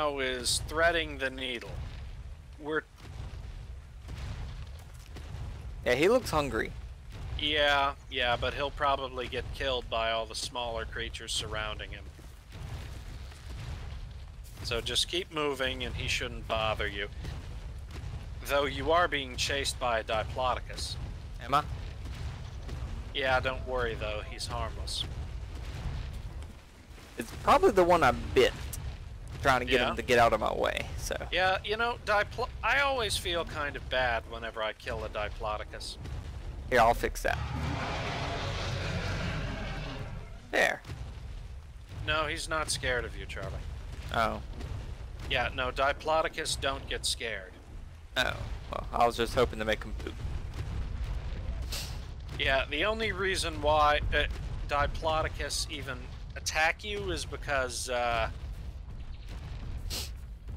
now is threading the needle. We're Yeah, he looks hungry. yeah, yeah, but he'll probably get killed by all the smaller creatures surrounding him. So just keep moving and he shouldn't bother you. Though you are being chased by a Diplodocus. Am I? Yeah, don't worry though, he's harmless. It's probably the one I bit. Trying to get Yeah? him to get out of my way, so. Yeah, you know, Diplo- I always feel kind of bad whenever I kill a Diplodocus. Here, I'll fix that. There. No, he's not scared of you, Charlie. Oh. Yeah, no, Diplodocus don't get scared. Oh. Well, I was just hoping to make him poop. Yeah, the only reason why uh, Diplodocus even attack you is because, uh...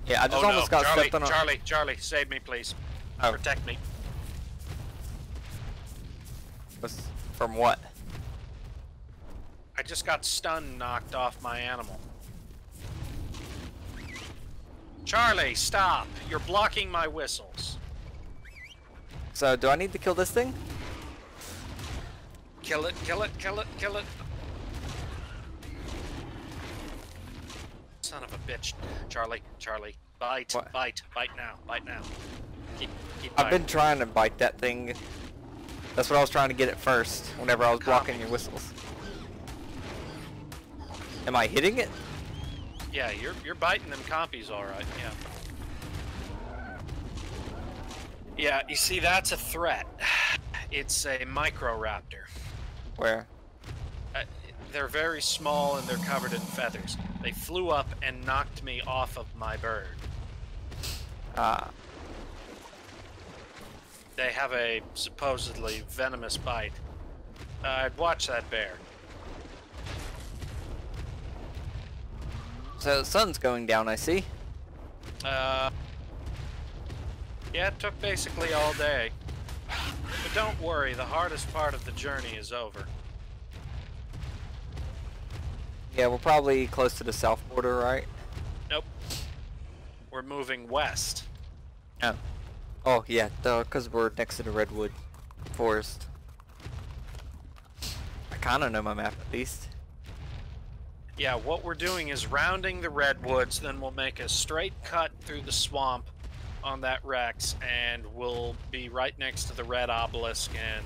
Yeah, I just oh almost no, got Charlie, stepped on. Charlie, Charlie, save me, please. Oh. Protect me. Was- From what? I just got stun knocked off my animal. Charlie, stop! You're blocking my whistles. So, do I need to kill this thing? Kill it, kill it, kill it, kill it. Son of a bitch. Charlie, Charlie. Bite, What? bite, bite now, bite now. Keep, keep I've been trying to bite that thing. That's what I was trying to get at first, whenever I was blocking your whistles. Am I hitting it? Yeah, you're you're biting them compies all right. Yeah. Yeah, you see, that's a threat. It's a microraptor. Where? Uh, they're very small and they're covered in feathers. They flew up and knocked me off of my bird. Ah. They have a supposedly venomous bite. Uh, I'd watch that bear. So, the sun's going down, I see. Uh, yeah, it took basically all day. But don't worry, the hardest part of the journey is over. Yeah, we're probably close to the south border, right? Nope. We're moving west. Oh. Oh, yeah, because we're next to the redwood forest. I kind of know my map at least. Yeah, what we're doing is rounding the redwoods, then we'll make a straight cut through the swamp on that Rex, and we'll be right next to the red obelisk and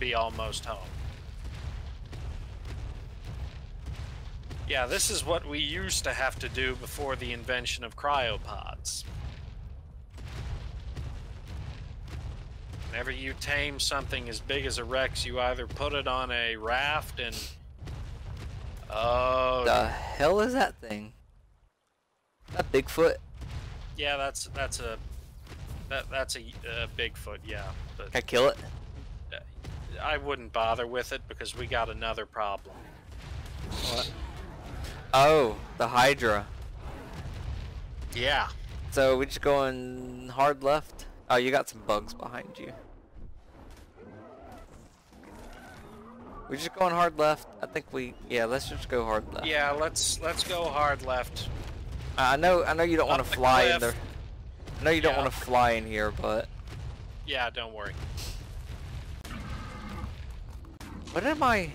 be almost home. Yeah, this is what we used to have to do before the invention of cryopods. Whenever you tame something as big as a Rex, you either put it on a raft and. Oh, The hell is that thing? That Bigfoot? yeah, that's that's a that that's a, uh Bigfoot, yeah. But Can I kill it? I wouldn't bother with it because we got another problem. What? Oh, the Hydra. Yeah. So we just going hard left? Oh, you got some bugs behind you. We're just going hard left? I think we, yeah, let's just go hard left. Yeah, let's let's go hard left. I know, I know you don't want to fly in there. I know you don't want to fly in here, but Yeah, don't worry. what am I?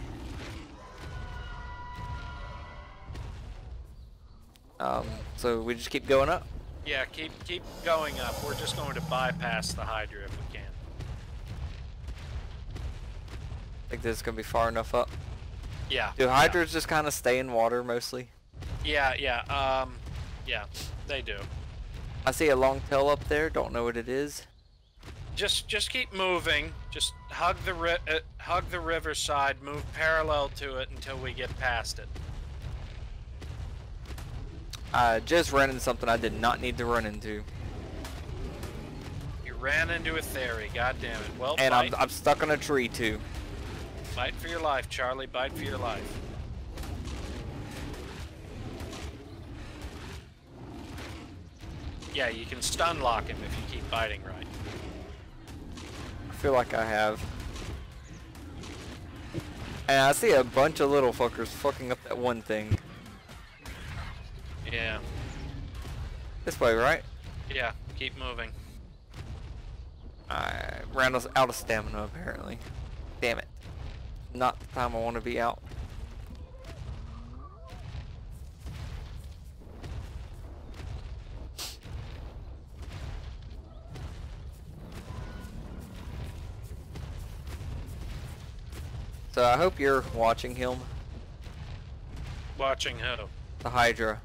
Um, so we just keep going up. Yeah, keep keep going up. We're just going to bypass the Hydra if we can. I think this is gonna be far enough up. Yeah. Do yeah. hydras just kind of stay in water mostly? Yeah, yeah. Um, yeah, they do. I see a long tail up there. Don't know what it is. Just just keep moving. Just hug the ri- uh, hug the riverside. Move parallel to it until we get past it. I just ran into something I did not need to run into, You ran into a theory. God damn it. Well, and I'm I'm stuck on a tree too. bite for your life, Charlie. Bite for your life. Yeah, you can stun lock him if you keep biting right. I feel like I have. And I see a bunch of little fuckers fucking up that one thing. Yeah. This way, right? Yeah, keep moving. I ran us out of stamina apparently. Damn it. Not the time I want to be out. So I hope you're watching him, Watching who? the Hydra.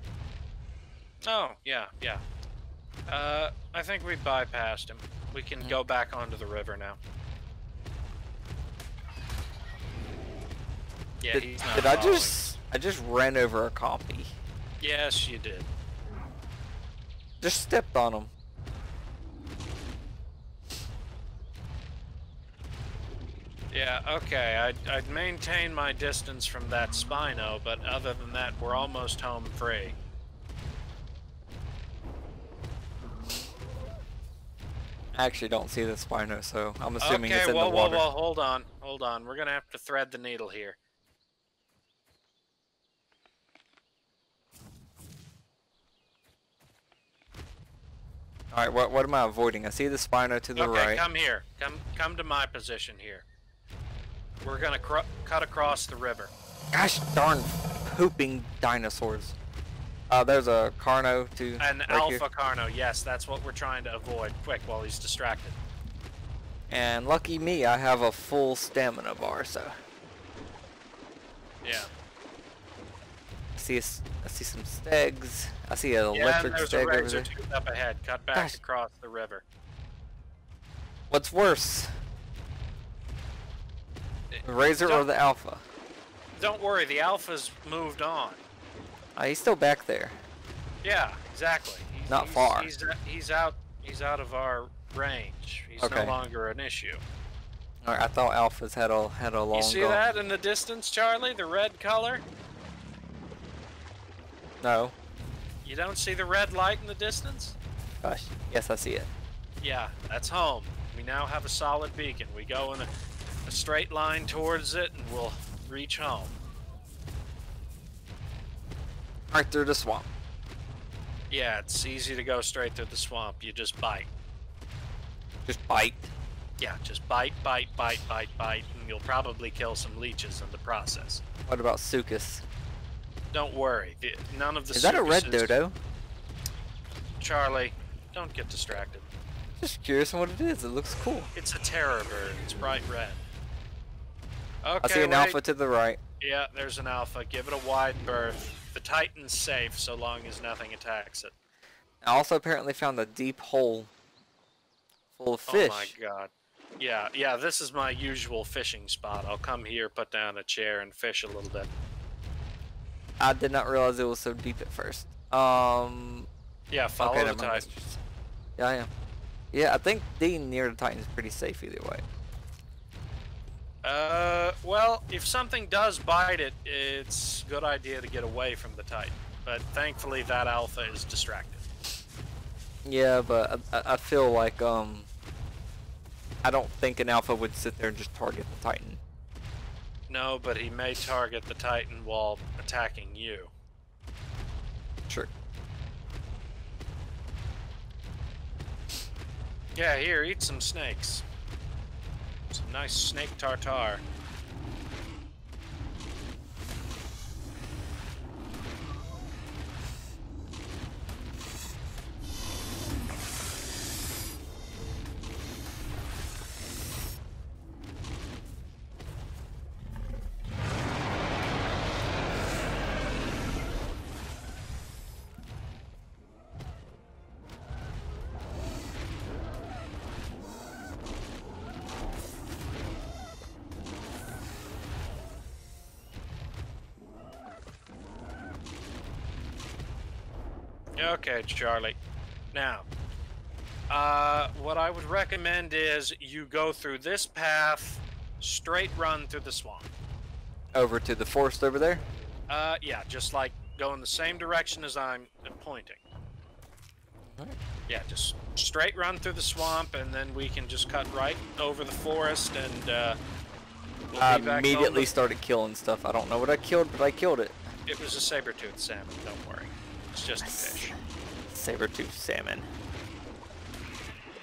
Oh, yeah, yeah. Uh, I think we bypassed him. We can go back onto the river now. Yeah, Did, he's not did I just I just ran over a compy? Yes, you did. Just stepped on him. Yeah, okay. I'd, I'd maintain my distance from that Spino, but other than that, we're almost home free. I actually don't see the Spino, so I'm assuming it's okay, in whoa, the whoa, water. whoa, hold on, hold on. We're gonna have to thread the needle here. All right, what what am I avoiding? I see the Spino to the okay, right. come here. Come, come to my position here. We're gonna cut across the river. Gosh darn pooping dinosaurs. Uh, there's a Carno to An right Alpha here. Carno, yes, that's what we're trying to avoid. Quick, while he's distracted. And lucky me, I have a full stamina bar, so Yeah. I see a I see some stegs. I see an Yeah, electric there's a steg over there. tooth up ahead. Cut back Gosh. across the river. What's worse, the Razor or the Alpha? Don't worry, the Alpha's moved on. Uh, he's still back there. Yeah, exactly. He's, Not he's, far. He's he's out he's out of our range. He's Okay. no longer an issue. All right, I thought Alphas had a had a long. You see gone. that in the distance, Charlie? The red color? No. You don't see the red light in the distance? Gosh. Yes, I see it. Yeah, that's home. We now have a solid beacon. We go in a, a straight line towards it and we'll reach home. Right through the swamp. Yeah, it's easy to go straight through the swamp. You just bite. Just bite. Yeah, just bite, bite, bite, bite, bite, and you'll probably kill some leeches in the process. What about Sucus? Don't worry. The, none of the Is that a red dodo? Charlie, don't get distracted. Just curious on what it is. It looks cool. It's a terror bird. It's bright red. Okay, I see an wait. alpha to the right. Yeah, there's an alpha. Give it a wide berth. The Titan's safe so long as nothing attacks it. I also apparently found a deep hole full of fish. Oh my god. Yeah, yeah, this is my usual fishing spot. I'll come here, put down a chair, and fish a little bit. I did not realize it was so deep at first. Um. Yeah, follow okay, the never mind. Titan. Yeah, I am. Yeah, I think being near the Titan is pretty safe either way. Uh, well, if something does bite it, it's a good idea to get away from the Titan. But thankfully, that alpha is distracted. Yeah, but I, I- I feel like um. I don't think an alpha would sit there and just target the Titan. No, but he may target the Titan while attacking you. Sure. Yeah, here, eat some snakes. Some nice snake tartare. Okay, Charlie. Now, uh, what I would recommend is you go through this path, straight run through the swamp. Over to the forest over there. Uh, yeah, just like go in the same direction as I'm pointing. Alright. Yeah, just straight run through the swamp, and then we can just cut right over the forest, and uh, we'll I immediately started killing stuff. I don't know what I killed, but I killed it. It was a saber-toothed salmon. Don't worry, it's just a fish. saber-toothed salmon.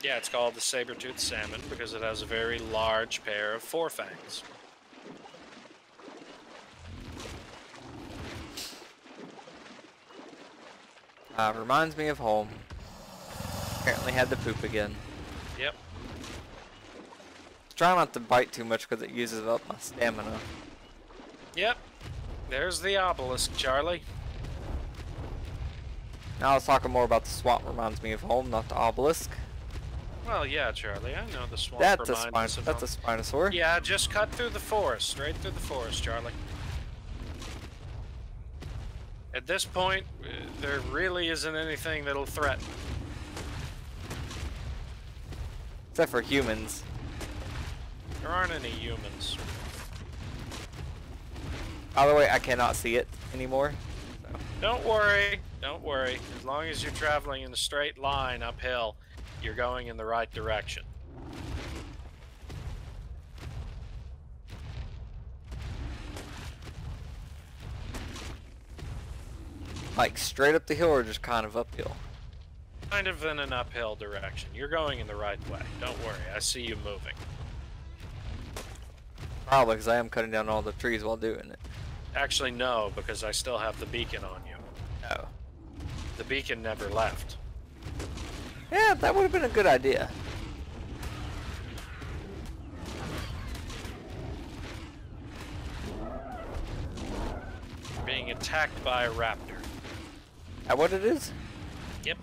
Yeah, it's called the saber-toothed salmon because it has a very large pair of forefangs. Uh, reminds me of home. Apparently had the poop again. Yep. Try not to bite too much because it uses up my stamina. Yep. There's the obelisk, Charlie. Now let's talk more about the swamp. Reminds me of home, not the obelisk. Well, yeah, Charlie. I know the swamp That's a reminds spine. us of That's a home. spinosaur. Yeah, just cut through the forest, straight through the forest, Charlie. At this point, there really isn't anything that'll threaten. Except for humans. There aren't any humans. By the way, I cannot see it anymore. So. Don't worry, don't worry. As long as you're traveling in a straight line uphill, you're going in the right direction. Like straight up the hill or just kind of uphill? Kind of in an uphill direction. You're going in the right way. Don't worry, I see you moving. Probably because I am cutting down all the trees while doing it. Actually, no, because I still have the beacon on you. The beacon never left. Yeah, that would have been a good idea. You're being attacked by a raptor. That what it is? Yep.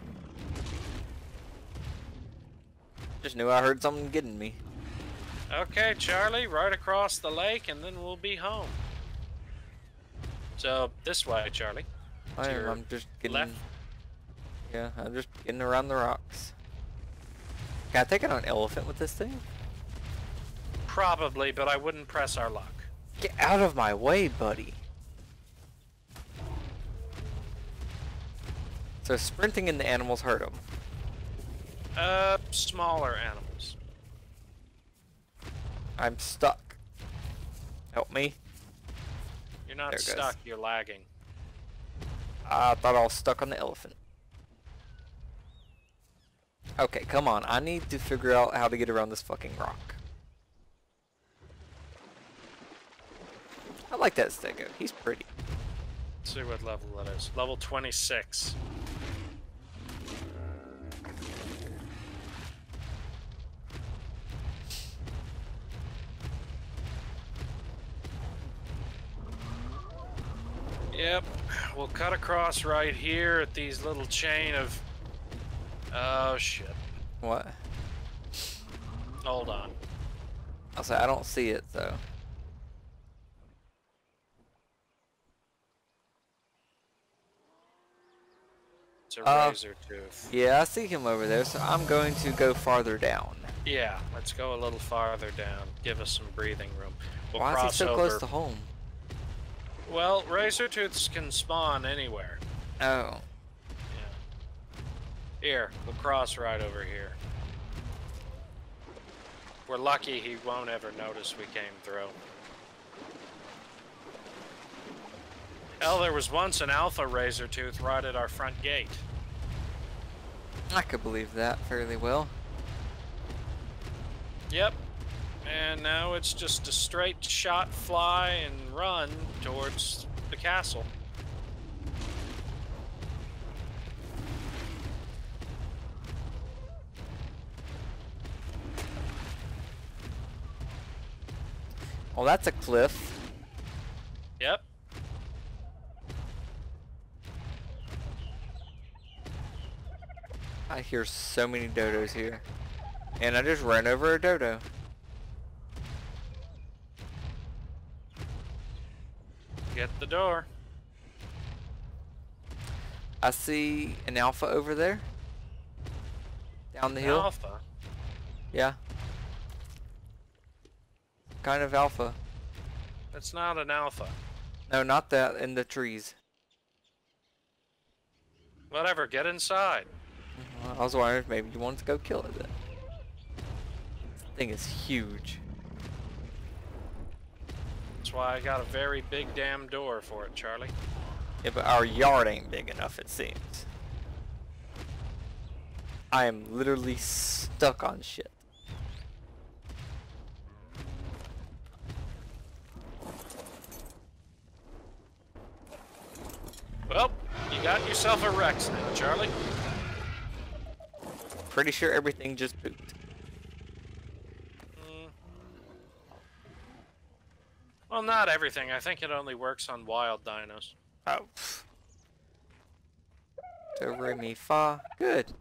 Just knew I heard something getting me. Okay, Charlie, right across the lake, and then we'll be home. So, this way, Charlie. I am, I'm just getting. left. Yeah, I'm just getting around the rocks. Can I take it on an elephant with this thing? Probably, but I wouldn't press our luck. Get out of my way, buddy. So sprinting in the animals hurt them. Uh, smaller animals. I'm stuck. Help me. You're not it goes. stuck, you're lagging. I thought I was stuck on the elephant. Okay, come on. I need to figure out how to get around this fucking rock. I like that stego. He's pretty. Let's see what level that is. Level 26. Yep, we'll cut across right here at these little chain of... Oh shit. What? Hold on. I'll say I don't see it though. It's a Uh, razor tooth. Yeah, I see him over there, so I'm going to go farther down. Yeah, let's go a little farther down. Give us some breathing room. We'll Why is he so over. close to home? Well, razor tooths can spawn anywhere. Oh. Here, we'll cross right over here. We're lucky he won't ever notice we came through. Hell, there was once an alpha razor tooth right at our front gate. I could believe that fairly well. Yep. And now it's just a straight shot, fly, and run towards the castle. Well, that's a cliff. Yep. I hear so many dodos here. And I just ran over a dodo. Get the door. I see an alpha over there. Down the hill. Alpha. Yeah. Kind of alpha. That's not an alpha. No, not that, in the trees. Whatever, get inside. Well, I was wondering if maybe you wanted to go kill it then. This thing is huge. That's why I got a very big damn door for it, Charlie. Yeah, but our yard ain't big enough, it seems. I am literally stuck on shit. Well, you got yourself a Rex now, Charlie. Pretty sure everything just pooped. Mm. Well, not everything. I think it only works on wild dinos. Oh. Do re mi fa. Good.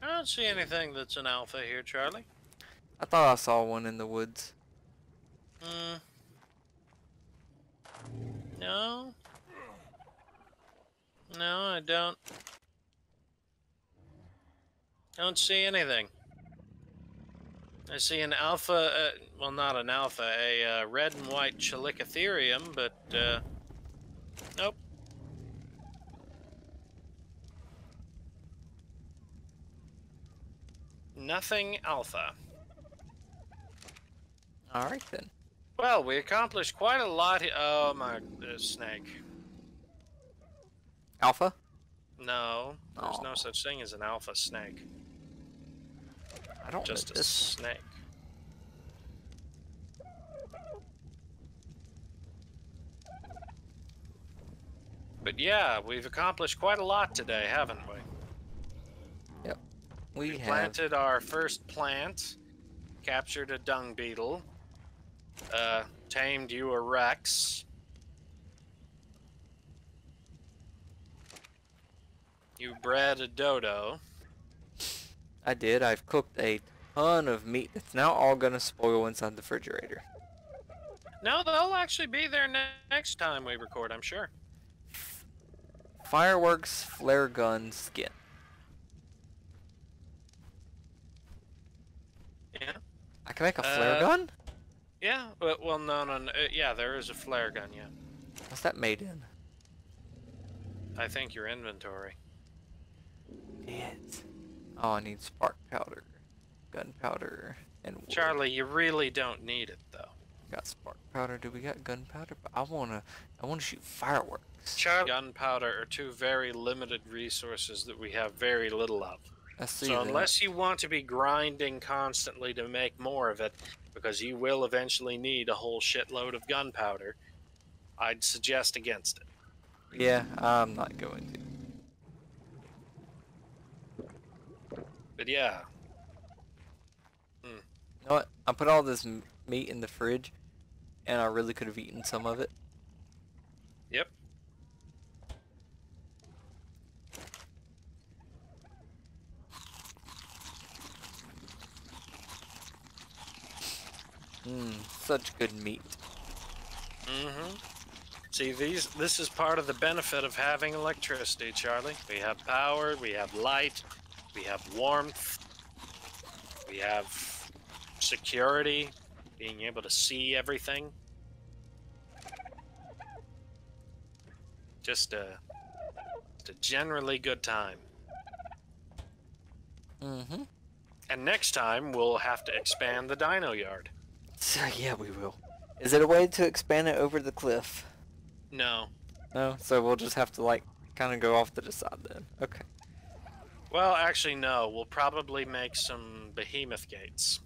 I don't see anything that's an alpha here, Charlie. I thought I saw one in the woods. Hmm. No. No, I don't. Don't see anything. I see an alpha, uh, well, not an alpha, a uh, red and white Chalicotherium, but, uh, nope. Nothing alpha. Alright then. Well, we accomplished quite a lot. Oh my, uh, snake. Alpha? No, there's no such thing as an alpha snake. I don't Just a this. snake. But yeah, we've accomplished quite a lot today, haven't we? We, We planted our first plant, captured a dung beetle, uh, tamed you a rex. You bred a dodo. I did. I've cooked a ton of meat that's now all gonna spoil inside the refrigerator. No, they'll actually be there ne- next time we record, I'm sure. Fireworks, flare gun, skin. Yeah. I make a flare Uh, gun? Yeah, but, well, no, no, no. uh, Yeah, there is a flare gun, yeah. What's that made in? I think your inventory. It. Oh, I need spark powder, gunpowder, and wood. Charlie, you really don't need it, though. Got spark powder. Do we got gunpowder? But I wanna, I wanna shoot fireworks. Charlie, gunpowder are two very limited resources that we have very little of. So unless you want to be grinding constantly to make more of it, because you will eventually need a whole shitload of gunpowder, I'd suggest against it. Yeah, I'm not going to. But yeah, hmm. You know what? I put all this meat in the fridge, and I really could have eaten some of it. yep. Mmm, such good meat. Mm-hmm. See, these this is part of the benefit of having electricity, Charlie. We have power, we have light, we have warmth, we have security, being able to see everything. Just a, just a generally good time. Mm-hmm. And next time we'll have to expand the dino yard. So, yeah, we will. Is it a way to expand it over the cliff? No. No, so we'll just have to like kind of go off to the side then. Okay. Well, actually, no. We'll probably make some behemoth gates.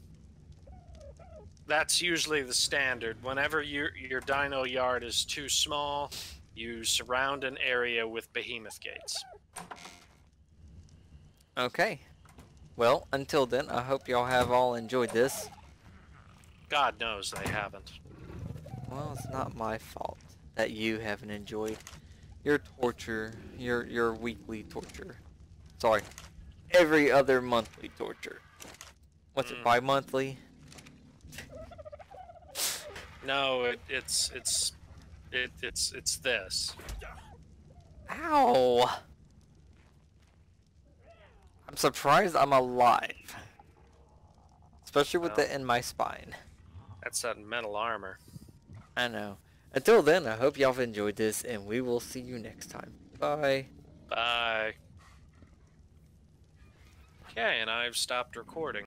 That's usually the standard. Whenever your your dino yard is too small, you surround an area with behemoth gates. Okay. Well, until then, I hope y'all have all enjoyed this. God knows they haven't. Well, it's not my fault that you haven't enjoyed your torture, your your weekly torture. Sorry, every other monthly torture. What's it, Mm. bi-monthly? No, it, it's it's it, it's it's this. Ow! I'm surprised I'm alive. Especially with Well. the in my spine. That's that metal armor. I know. Until then, I hope y'all have enjoyed this, and we will see you next time. Bye. Bye. Okay, and I've stopped recording.